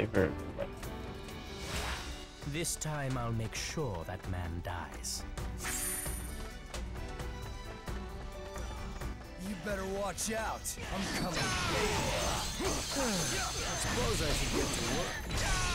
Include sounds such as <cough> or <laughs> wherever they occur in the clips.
Favorite. This time I'll make sure that man dies. You better watch out. I'm coming. I suppose I should get to work.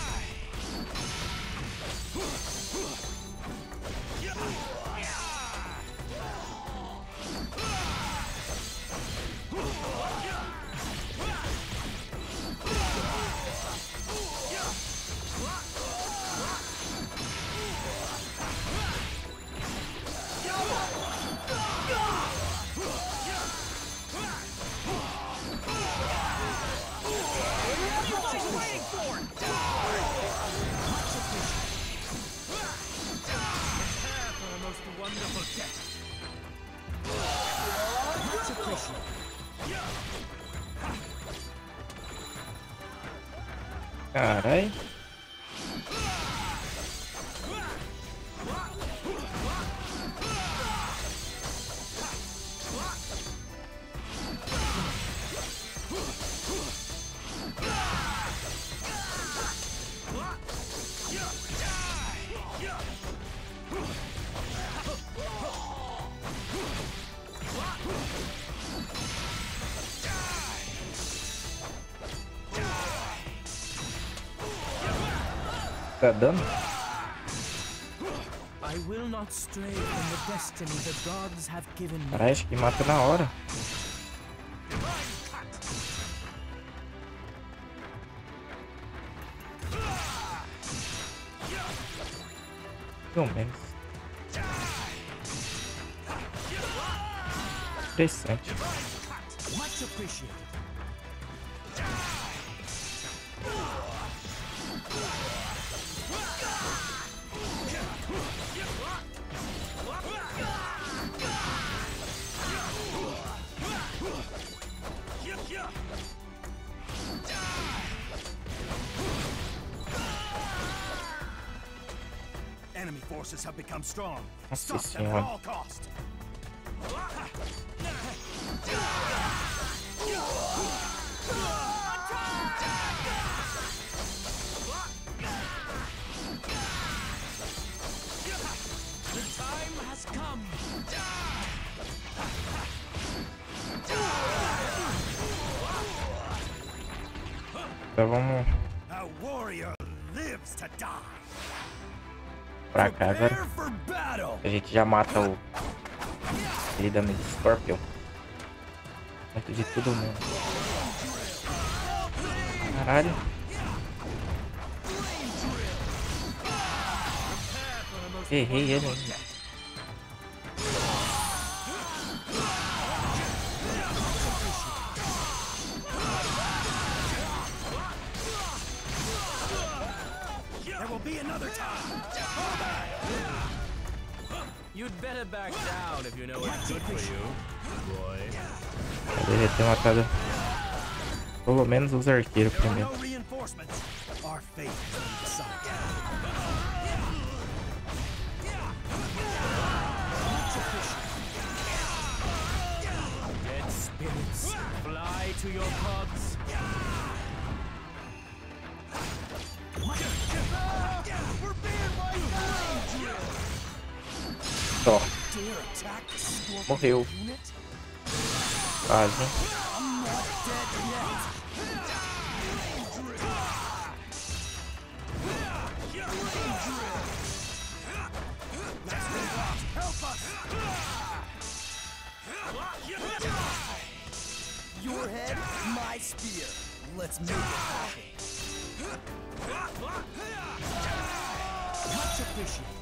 Wonderful death. Much appreciated. Given me. Caralho, acho que mata na hora. Pelo menos. Interessante. Strong. Stop them at all cost. The time has come. Então vamos pra cá agora. A gente já mata o. De Scorpion. Antes de todo mundo. Caralho. Errei ele ainda. matada pelo menos os arqueiros primeiro. Só. Morreu. Unit? Quase. I'm not dead. Your head, my spear. Let's make it happen. Much appreciated.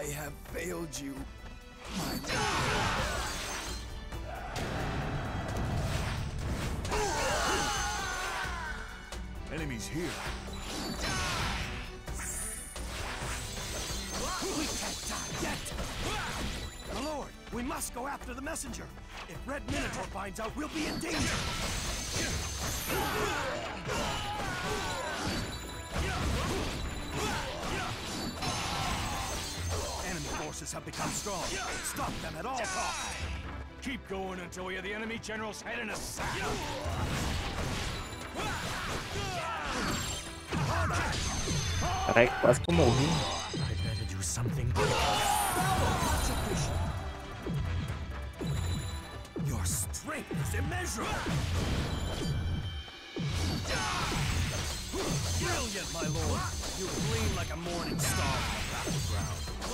I have failed you, my Enemies here. We can't die yet. My lord, we must go after the messenger. If Red Minotaur finds out, we'll be in danger. Forces have become strong. Stop them at all costs. Keep going until we have the enemy general's head in a sack. Caralho, quase que eu morri. I better do something. Your strength is immeasurable. Brilliant, my lord. You gleam like a morning star on the battleground.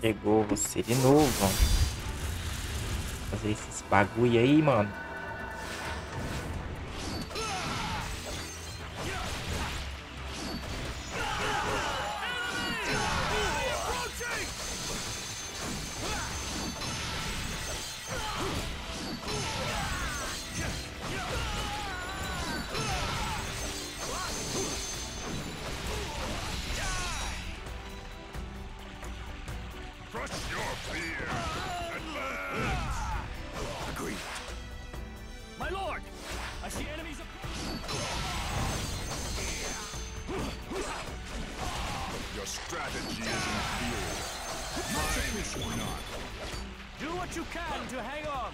Chegou você de novo. Fazer esses bagulho aí, mano. Your. Strategy is inferior. Mine not. Do what you can to hang on.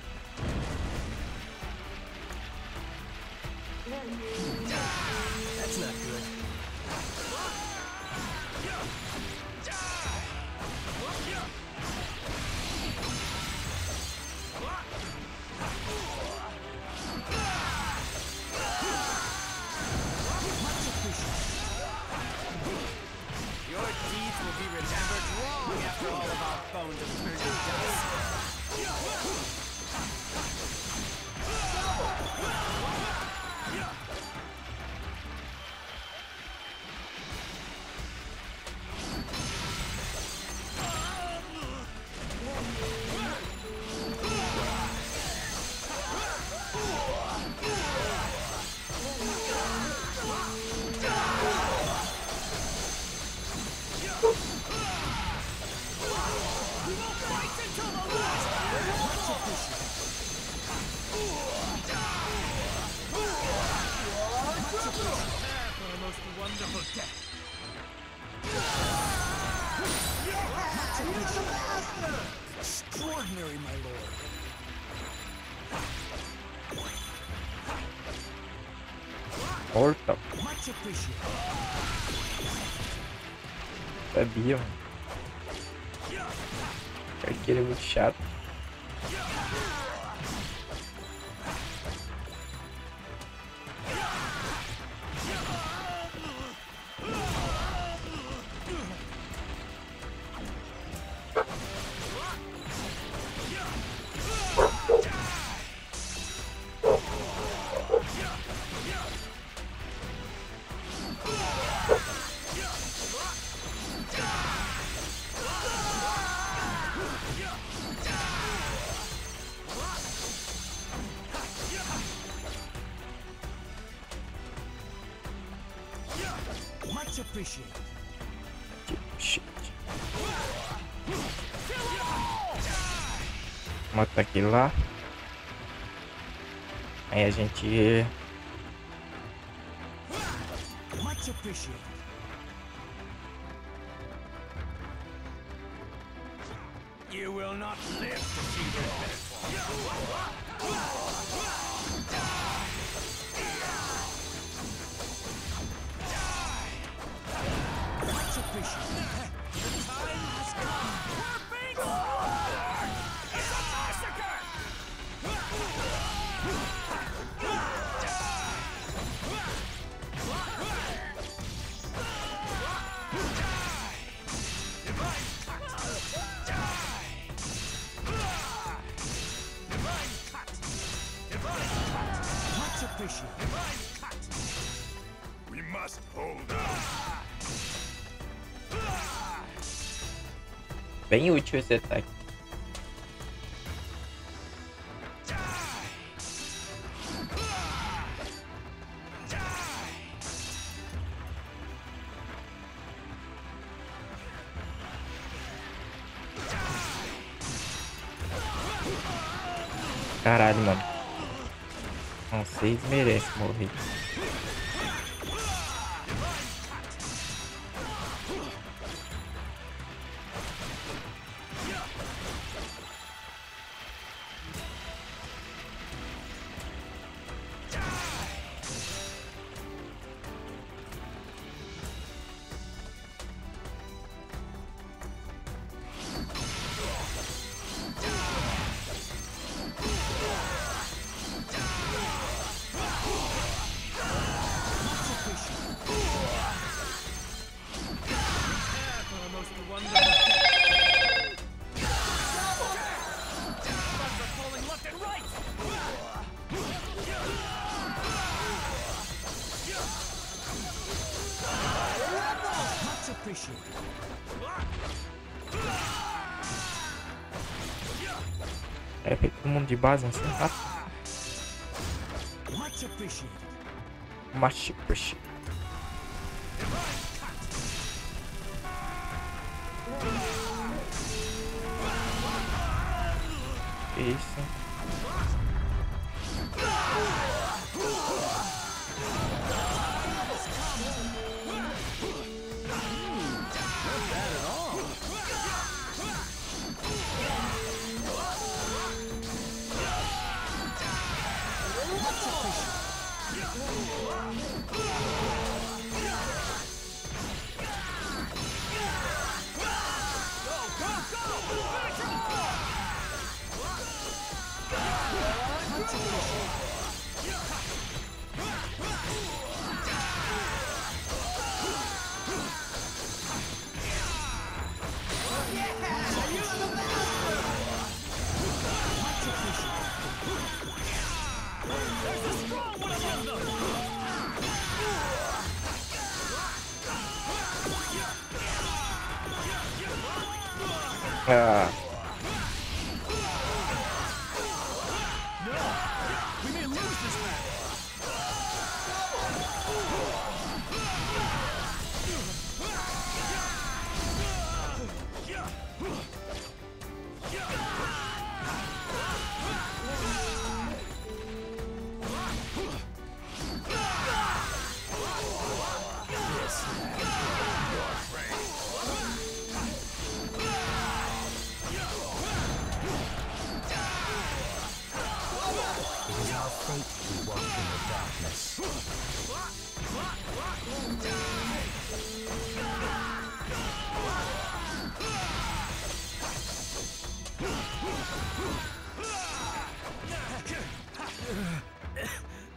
That's not good. Your be remembered long after all of our bones have turned to dust. Extraordinary, my lord. Appreciated. Sabia. Arqueiro é muito chato. lá. Aí a gente... You will not live to see. Die! Die! Die! Die! Much appreciated. We must hold out. Bem útil esse ataque. Caralho, merecem de base assim, rápido. Much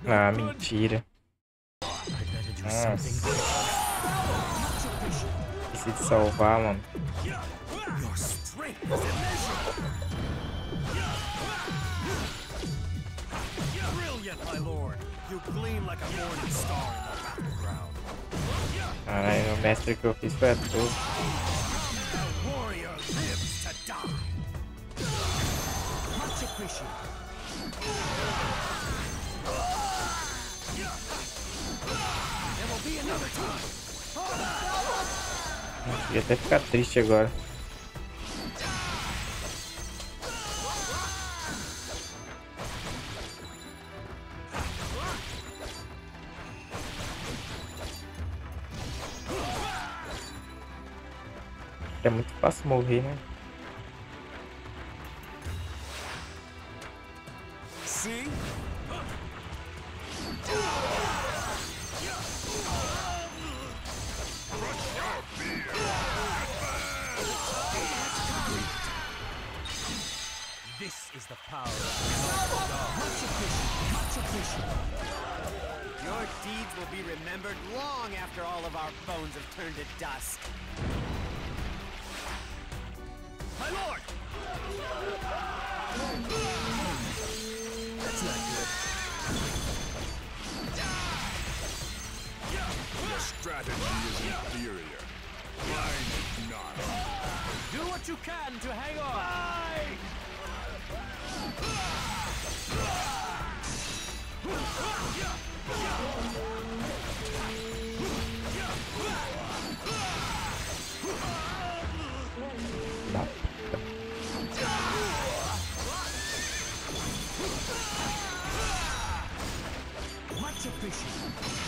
Ah, mentira. Nossa. Esqueci de salvar, mano. Caralho, o mestre que eu fiz foi a todos. Ia até ficar triste agora. É muito fácil morrer, né? Your deeds will be remembered long after all of our bones have turned to dust. My lord! That's not good. Your strategy is inferior. Mine is not. Do what you can to hang on. Da. Appreciated.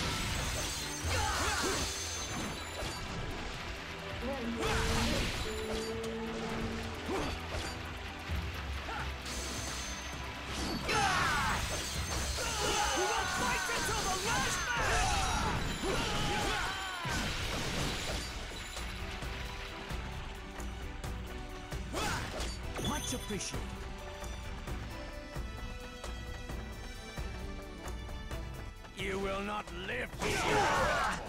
Appreciated. You will not live <laughs>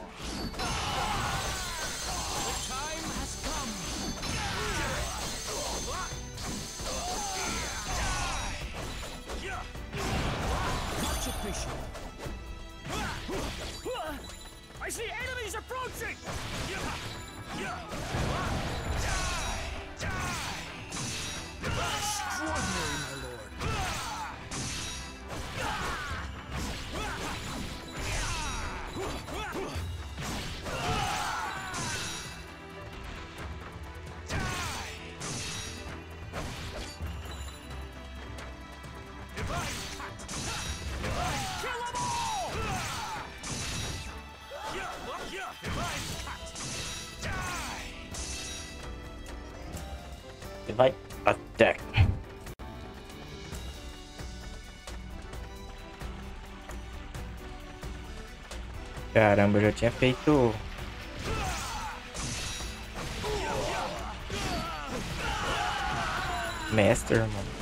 Caramba, eu já tinha feito. Master, mano.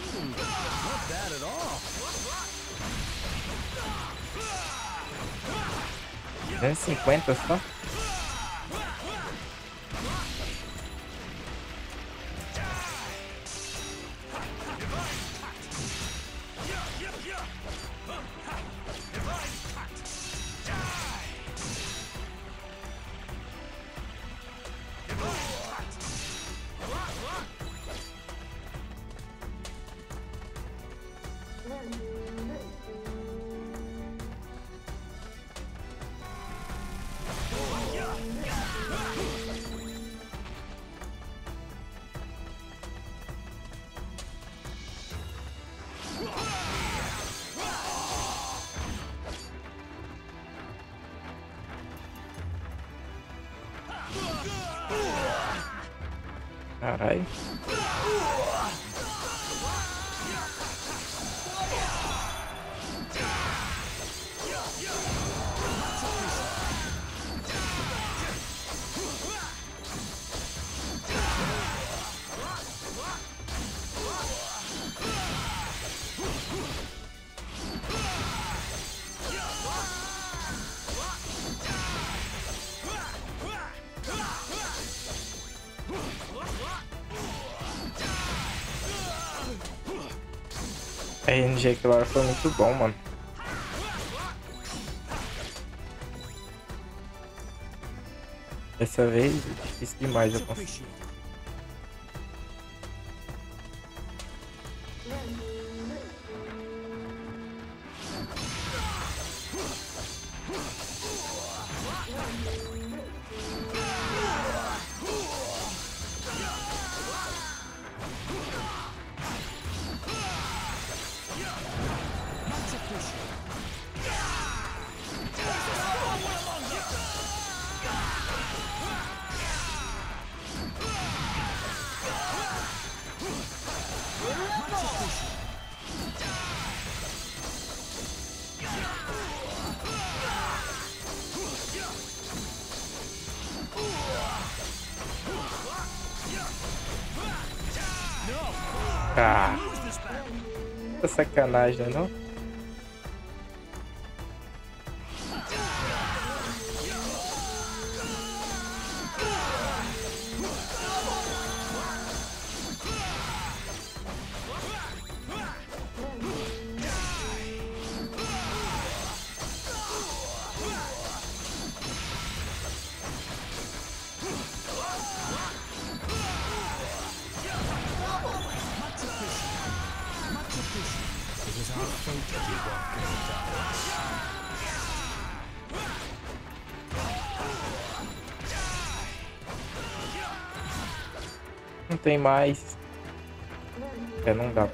Not bad at all. Es 50 esto. RNG aquela hora foi muito bom, mano. Dessa vez, difícil demais eu conseguir. né não? Tem mais. É, não dá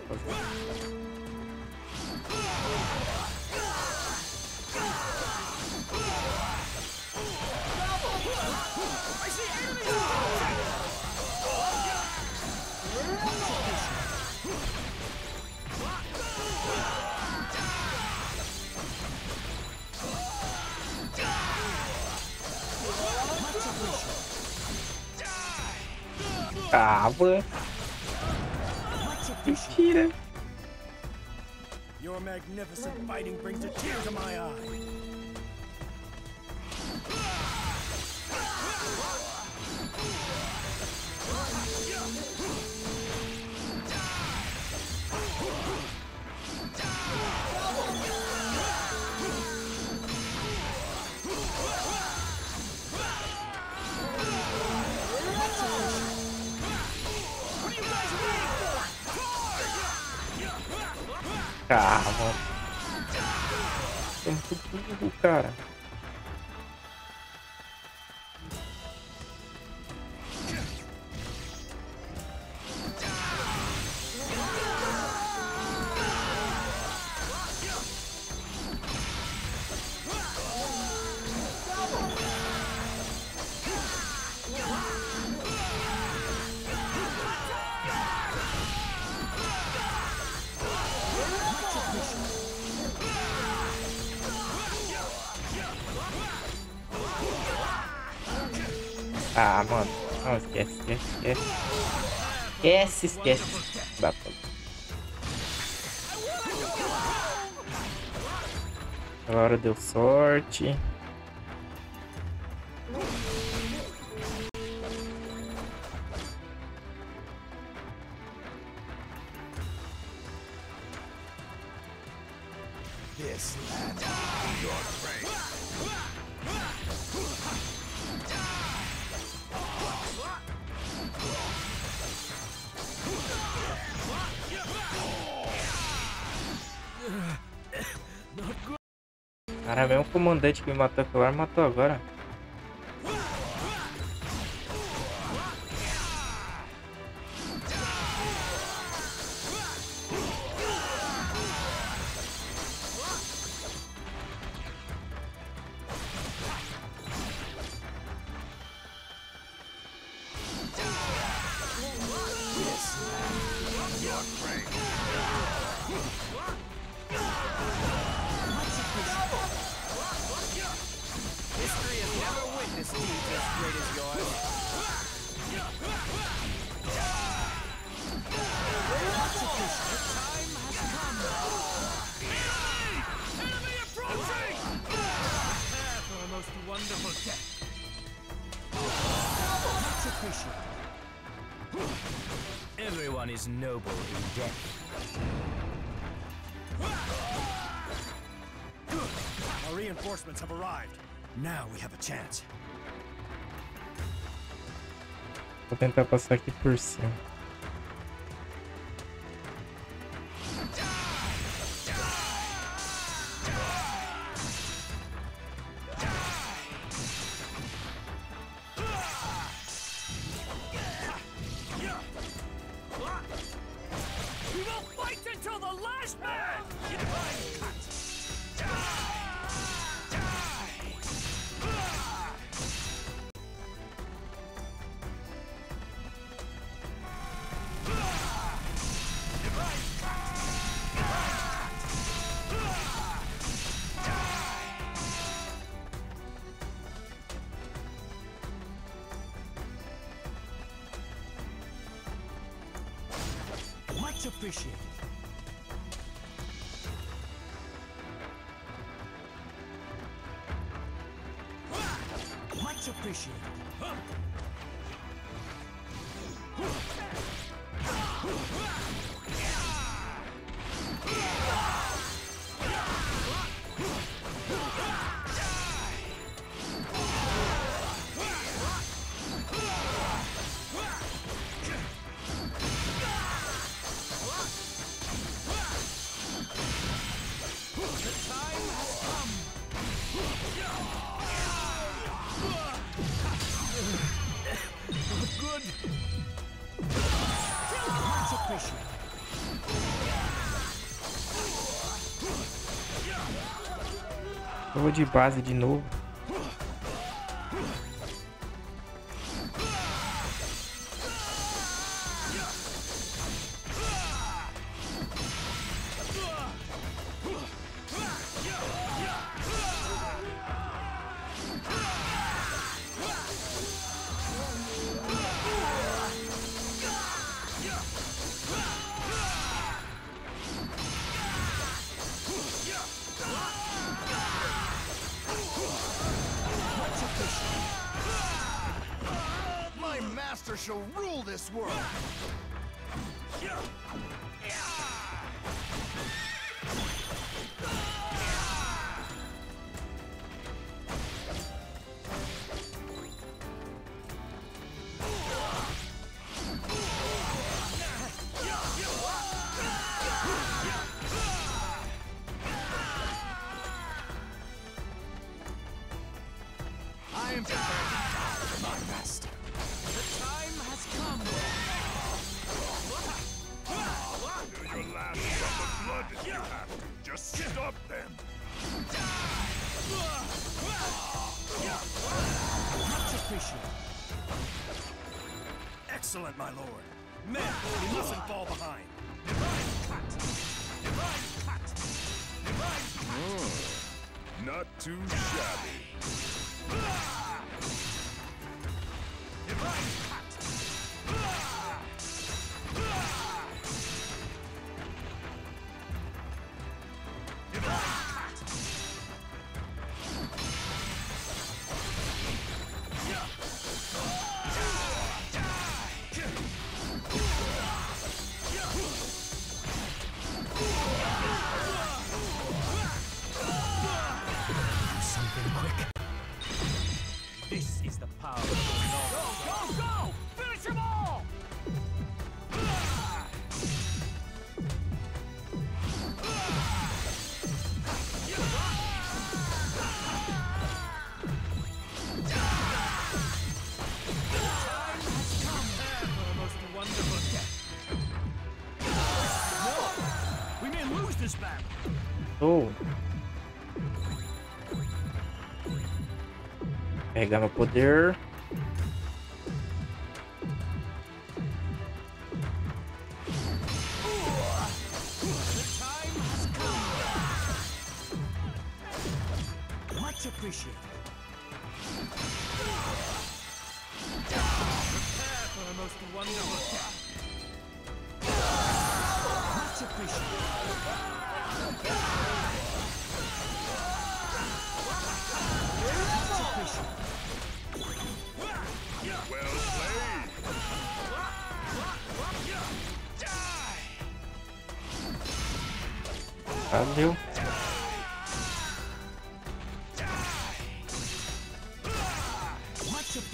Ah, mano. É muito burro, cara. se esquece. Agora deu sorte. Cara, mesmo o comandante que me matou aquela matou agora. Vou tentar passar aqui por cima. тысячи. Appreciated. Eu vou de base de novo. Excellent, my lord. Men, we mustn't fall behind. Hmm. Not too shabby. This battle. Oh. Meu poder. Much appreciated. Prepare for a most wonderful. Much appreciated. Well played! And you?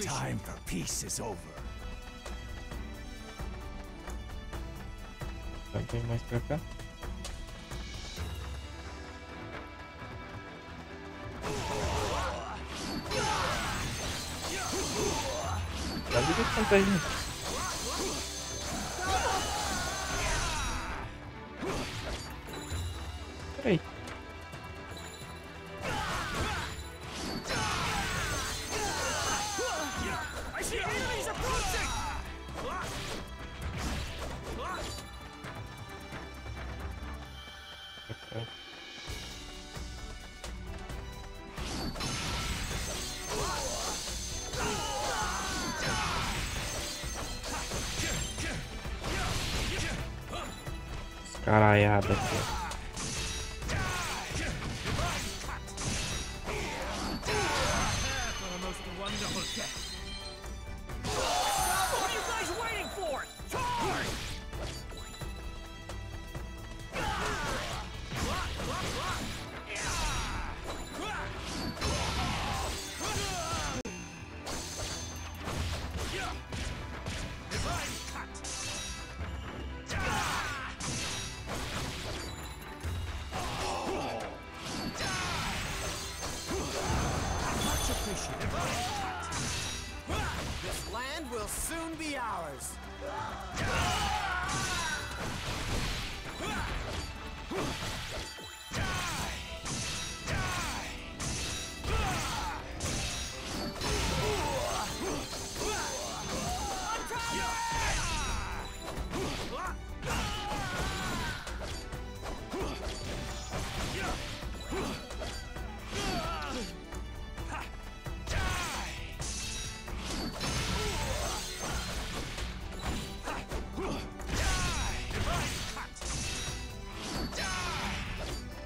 Time for peace is over. тоже а мать игрока. Да будет фантазия. Эй. He's approaching! pályába kell.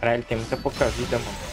Caralho, ele tem muita pouca vida, mano.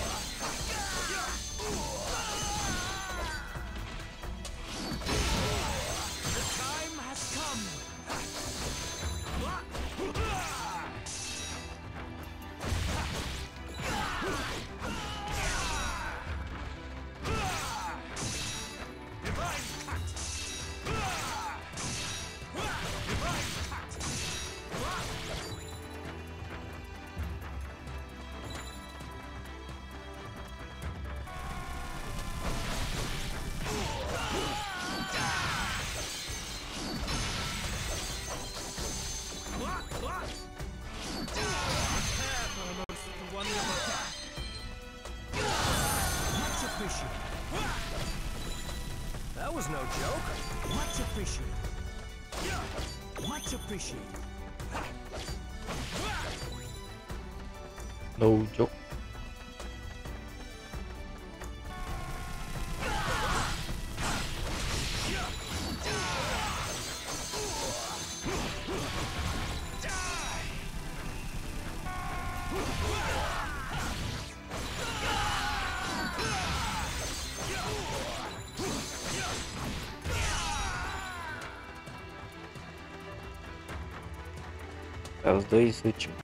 os dois últimos.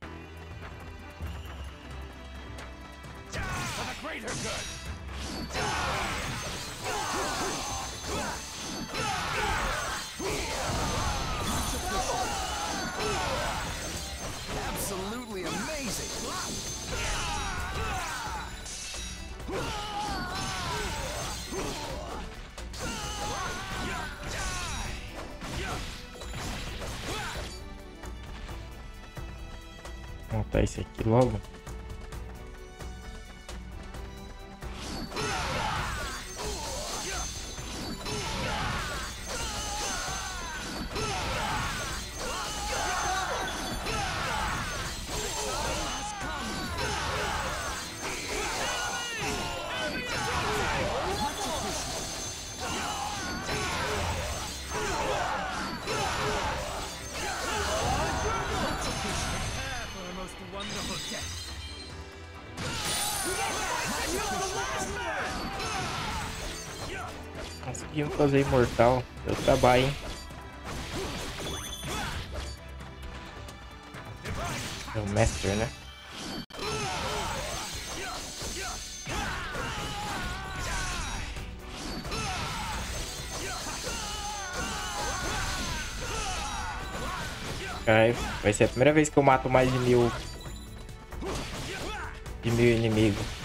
славу. conseguindo fazer imortal. Meu trabalho, hein? É o mestre, né? Ai, vai ser a primeira vez que eu mato mais de mil... De mil inimigos.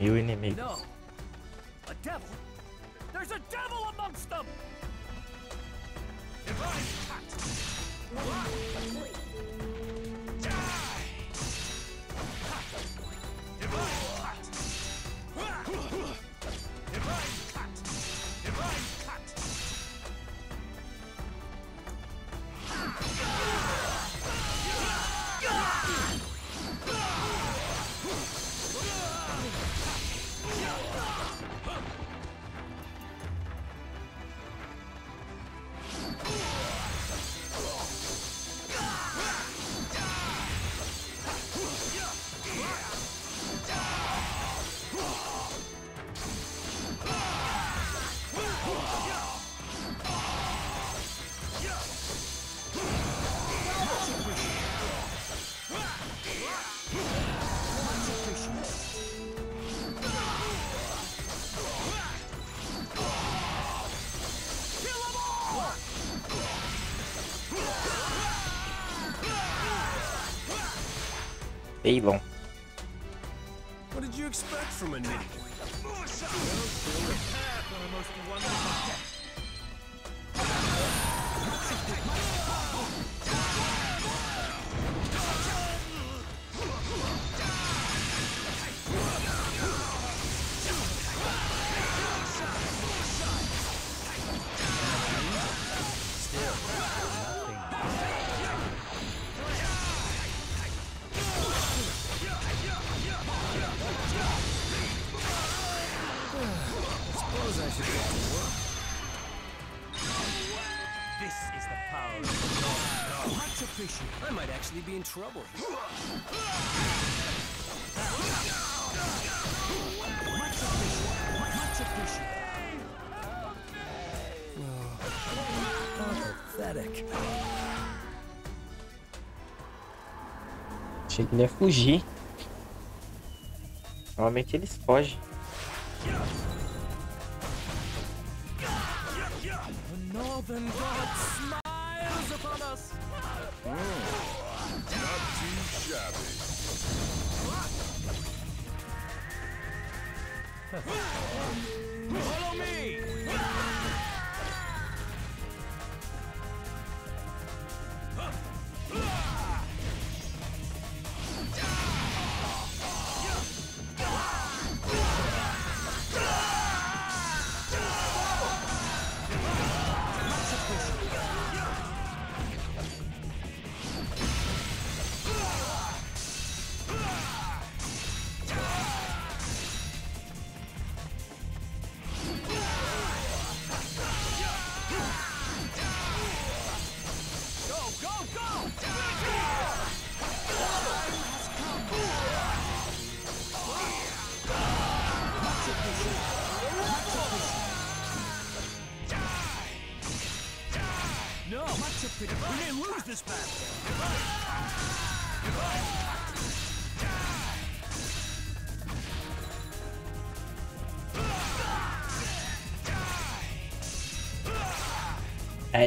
You in the middle. Eilon. What did you expect from a nitty I might actually be in trouble. Much appreciated. Much appreciated. Pathetic. Achei que ele ia fugir. Normalmente eles fogem. The God smiles upon us. Not too shabby. Follow me.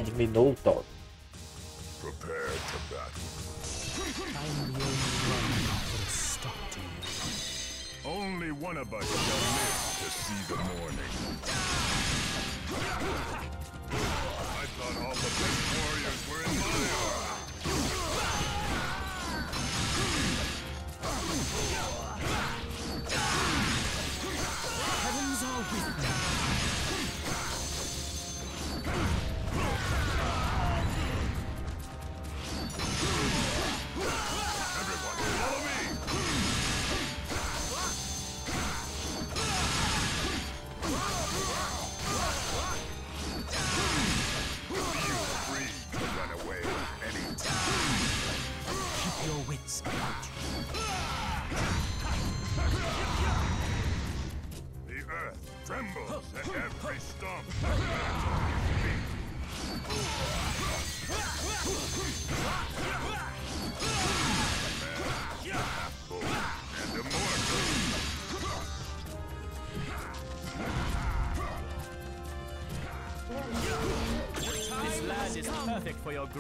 Mad Minotaur.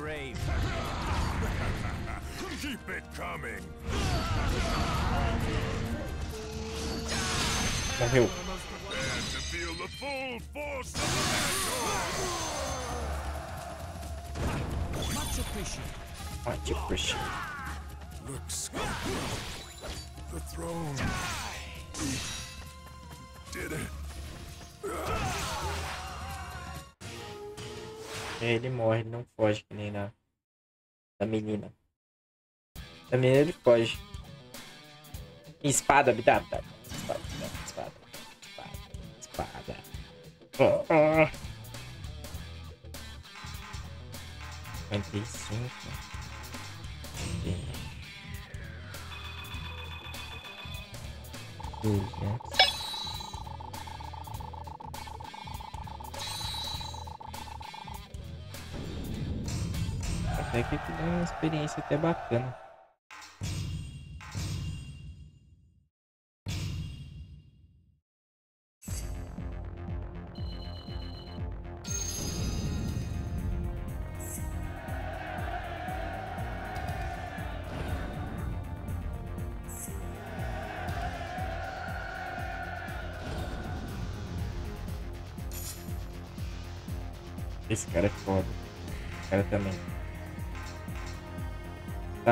Grave. Keep it coming. Morreu. Prepare to feel the full force of the Much appreciated. Much appreciated. battle. Look, Scorpio. The throne. We did it. Ele morre, ele não foge que nem na da menina. Da menina ele foge. Espada, me dá, me dá. Espada, me dá, espada. Espada. Espada. Ah, ah. 55. Ok. Até que dá uma experiência até bacana.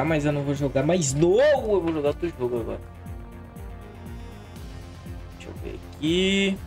Mas eu não vou jogar mais novo. Eu vou jogar outro jogo agora. Deixa eu ver aqui.